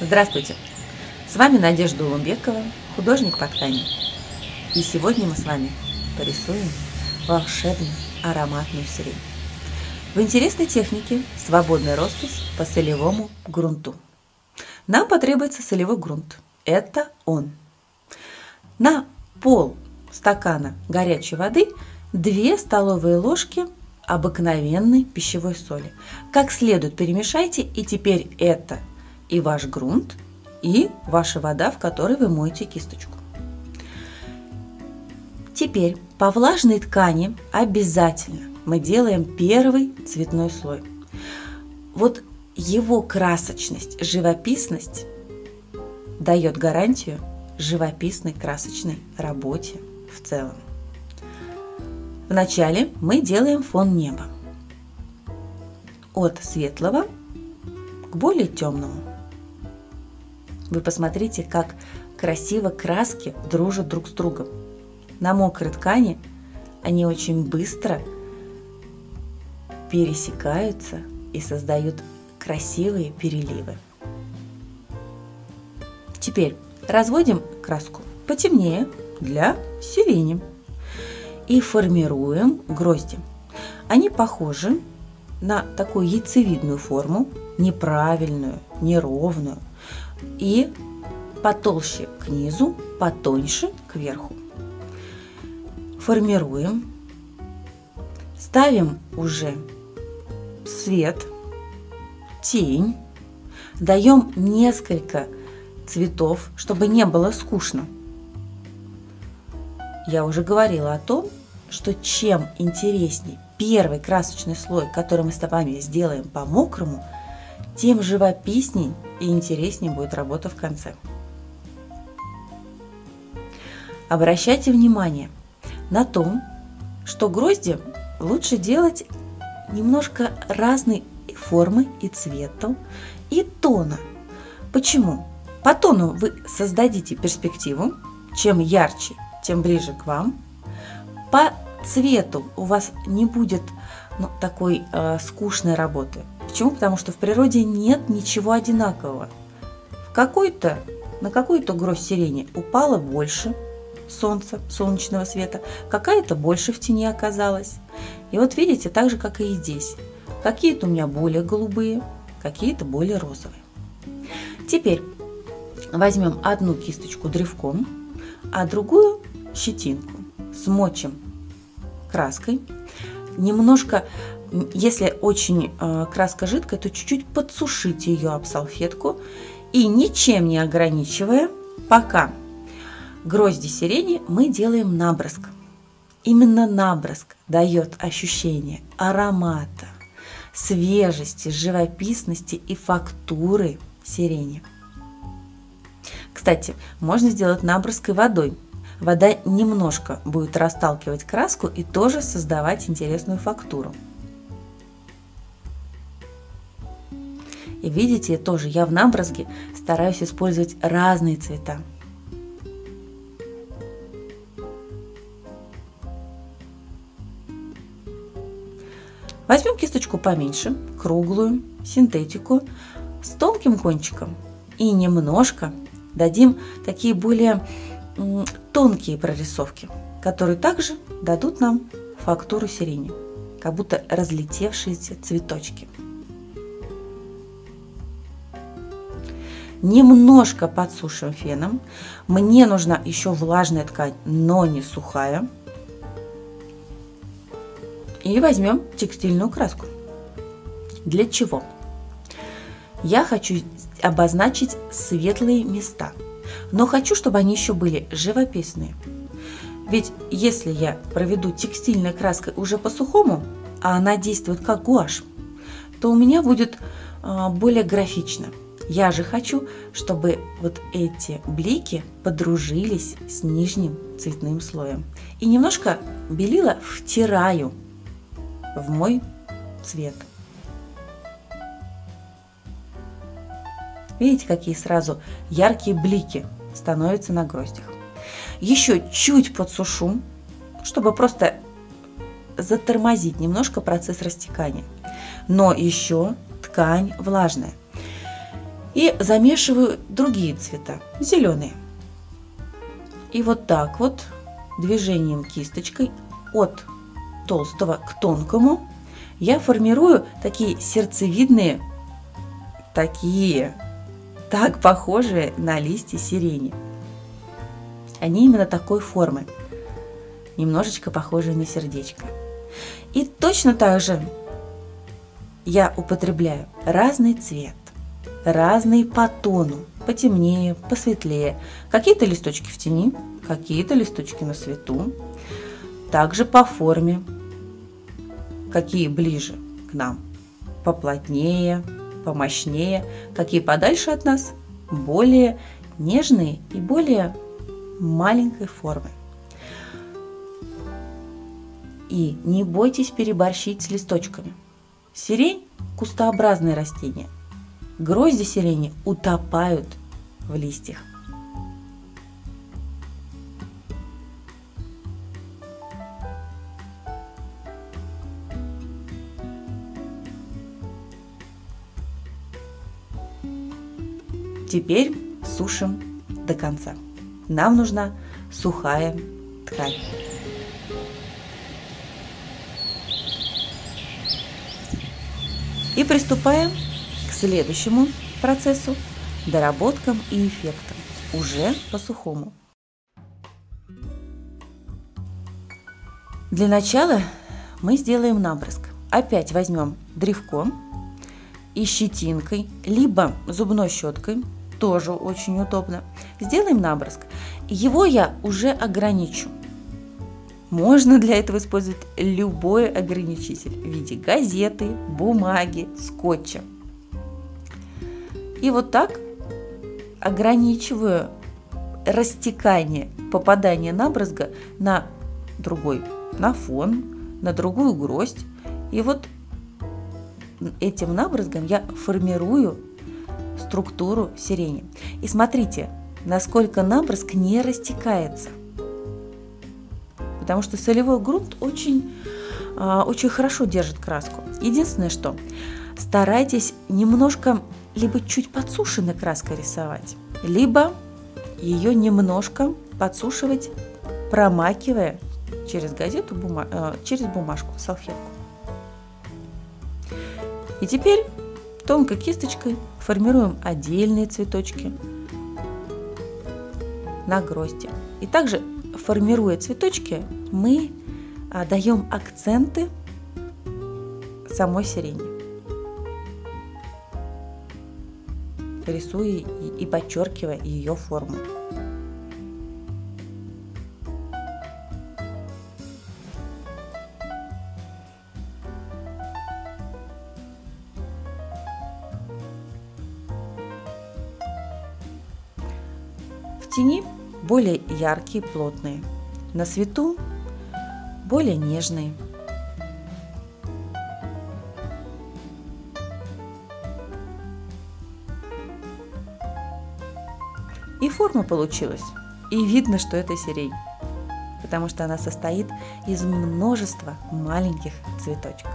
Здравствуйте! С вами Надежда Улумбекова, художник по ткани. И сегодня мы с вами порисуем волшебную ароматную сирень. В интересной технике свободная роспись по солевому грунту. Нам потребуется солевой грунт. Это он. На пол стакана горячей воды 2 столовые ложки обыкновенной пищевой соли. Как следует перемешайте, и теперь это и ваш грунт, и ваша вода, в которой вы моете кисточку. Теперь по влажной ткани обязательно мы делаем первый цветной слой. Вот его красочность, живописность дает гарантию живописной красочной работе в целом. Вначале мы делаем фон неба от светлого к более темному. Вы посмотрите, как красиво краски дружат друг с другом. На мокрой ткани они очень быстро пересекаются и создают красивые переливы. Теперь разводим краску потемнее для сирени и формируем грозди. Они похожи на такую яйцевидную форму, неправильную, неровную и потолще к низу, потоньше к верху. Формируем, ставим уже свет, тень, даем несколько цветов, чтобы не было скучно. Я уже говорила о том, что чем интереснее первый красочный слой, который мы с вами сделаем по мокрому, тем живописней и интереснее будет работа в конце. Обращайте внимание на то, что грозди лучше делать немножко разной формы и цвета, и тона. Почему? По тону вы создадите перспективу, чем ярче тем ближе к вам. По цвету у вас не будет ну, такой э, скучной работы. Почему? Потому что в природе нет ничего одинакового. В какой-то, на какую-то гроздь сирени упало больше солнца, солнечного света, какая-то больше в тени оказалась. И вот видите, так же, как и здесь. Какие-то у меня более голубые, какие-то более розовые. Теперь возьмем одну кисточку древком, а другую щетинку, смочим краской, немножко, если очень э, краска жидкая, то чуть-чуть подсушите ее об салфетку и ничем не ограничивая, пока грозди сирени мы делаем наброск. Именно наброск дает ощущение аромата, свежести, живописности и фактуры сирени. Кстати, можно сделать наброской водой. Вода немножко будет расталкивать краску и тоже создавать интересную фактуру. И видите, тоже я в наброске стараюсь использовать разные цвета. Возьмем кисточку поменьше, круглую, синтетику, с тонким кончиком и немножко дадим такие более тонкие прорисовки, которые также дадут нам фактуру сирени, как будто разлетевшиеся цветочки. Немножко подсушим феном. Мне нужна еще влажная ткань, но не сухая. И возьмем текстильную краску. Для чего? Я хочу обозначить светлые места – но хочу, чтобы они еще были живописные. Ведь если я проведу текстильной краской уже по сухому, а она действует как гуашь, то у меня будет а, более графично. Я же хочу, чтобы вот эти блики подружились с нижним цветным слоем. И немножко белила втираю в мой цвет. Видите, какие сразу яркие блики становятся на гроздях. Еще чуть подсушу, чтобы просто затормозить немножко процесс растекания. Но еще ткань влажная. И замешиваю другие цвета, зеленые. И вот так вот движением кисточкой от толстого к тонкому я формирую такие сердцевидные, такие, так похожие на листья сирени. Они именно такой формы, немножечко похожие на сердечко. И точно так же я употребляю разный цвет, разный по тону, потемнее, посветлее. Какие-то листочки в тени, какие-то листочки на свету. Также по форме, какие ближе к нам, поплотнее, помощнее, какие подальше от нас, более нежные и более маленькой формы. И не бойтесь переборщить с листочками. Сирень – кустообразное растение. Грозди сирени утопают в листьях. Теперь сушим до конца. Нам нужна сухая ткань. И приступаем следующему процессу – доработкам и эффектам, уже по-сухому. Для начала мы сделаем наброск. Опять возьмем древко и щетинкой, либо зубной щеткой, тоже очень удобно. Сделаем наброск. Его я уже ограничу. Можно для этого использовать любой ограничитель в виде газеты, бумаги, скотча. И вот так ограничиваю растекание попадания набрызга на другой, на фон, на другую гроздь. И вот этим набрызгом я формирую структуру сирени. И смотрите, насколько набрызг не растекается – потому что солевой грунт очень, а, очень хорошо держит краску. Единственное, что старайтесь немножко либо чуть подсушенной краской рисовать, либо ее немножко подсушивать, промакивая через газету, бума, э, через бумажку, салфетку. И теперь тонкой кисточкой формируем отдельные цветочки на грозди. И также формируя цветочки, мы а, даем акценты самой сирени. Рисуя и, подчеркивая ее форму. В тени более яркие, плотные. На свету более нежные. Форма получилась. И видно, что это сирень, потому что она состоит из множества маленьких цветочков.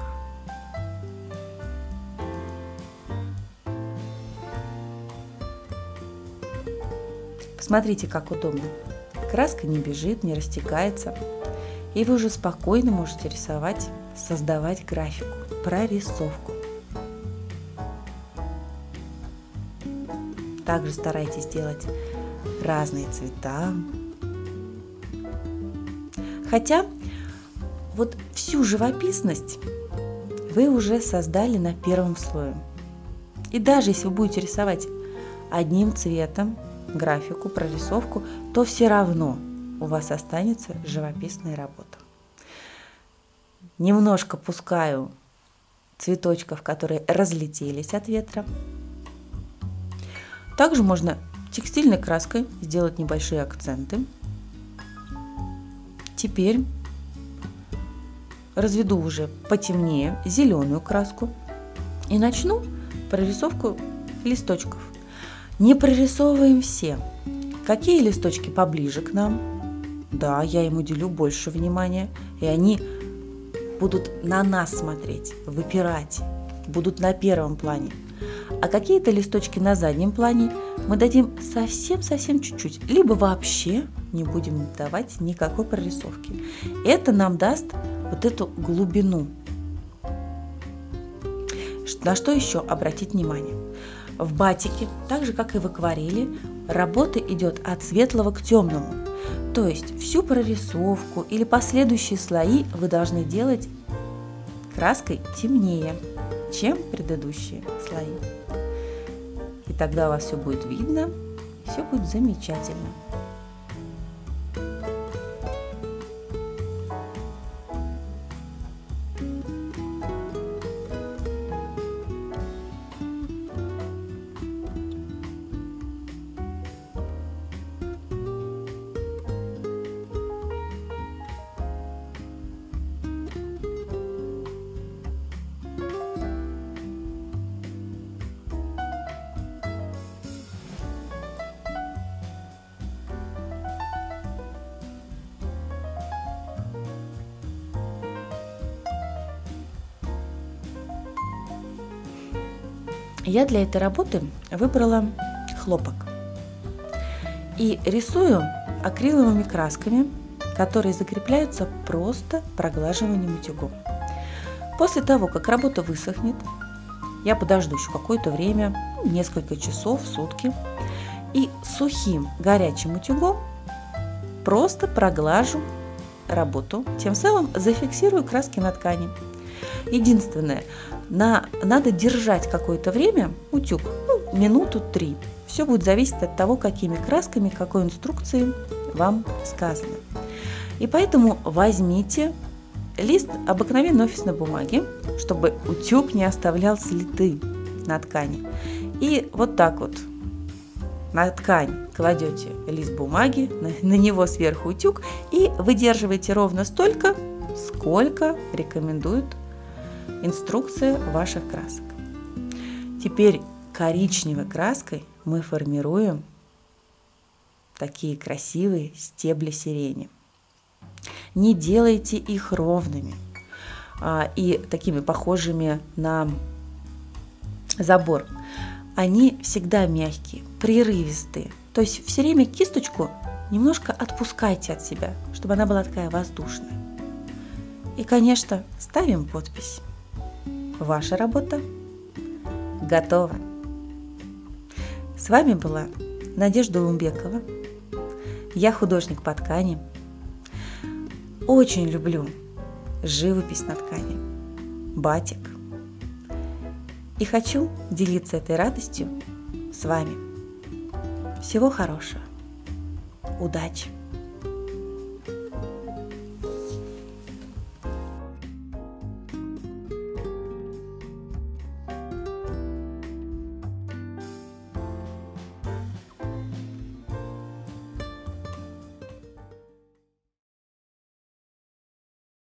Смотрите, как удобно. Краска не бежит, не растекается. И вы уже спокойно можете рисовать, создавать графику, прорисовку. Также старайтесь делать разные цвета. Хотя вот всю живописность вы уже создали на первом слое. И даже если вы будете рисовать одним цветом, графику, прорисовку, то все равно у вас останется живописная работа. Немножко пускаю цветочков, которые разлетелись от ветра. Также можно текстильной краской сделать небольшие акценты. Теперь разведу уже потемнее зеленую краску и начну прорисовку листочков. Не прорисовываем все. Какие листочки поближе к нам? Да, я им уделю больше внимания, и они будут на нас смотреть, выпирать, будут на первом плане. А какие-то листочки на заднем плане мы дадим совсем-совсем чуть-чуть, либо вообще не будем давать никакой прорисовки. Это нам даст вот эту глубину. На что еще обратить внимание? В батике, так же как и в акварели, работа идет от светлого к темному. То есть всю прорисовку или последующие слои вы должны делать краской темнее, чем предыдущие слои. И тогда у вас все будет видно, все будет замечательно. Я для этой работы выбрала хлопок и рисую акриловыми красками, которые закрепляются просто проглаживанием утюгом. После того, как работа высохнет, я подожду еще какое-то время, несколько часов, сутки, и сухим горячим утюгом просто проглажу работу, тем самым зафиксирую краски на ткани. Единственное, на, надо держать какое-то время утюг, ну, минуту три. Все будет зависеть от того, какими красками, какой инструкции вам сказано. И поэтому возьмите лист обыкновенной офисной бумаги, чтобы утюг не оставлял следы на ткани. И вот так вот на ткань кладете лист бумаги, на, него сверху утюг и выдерживаете ровно столько, сколько рекомендуют инструкция ваших красок. Теперь коричневой краской мы формируем такие красивые стебли сирени. Не делайте их ровными а, и такими похожими на забор. Они всегда мягкие, прерывистые. То есть все время кисточку немножко отпускайте от себя, чтобы она была такая воздушная. И, конечно, ставим подпись. Ваша работа готова. С вами была Надежда Умбекова. Я художник по ткани. Очень люблю живопись на ткани, батик. И хочу делиться этой радостью с вами. Всего хорошего. Удачи!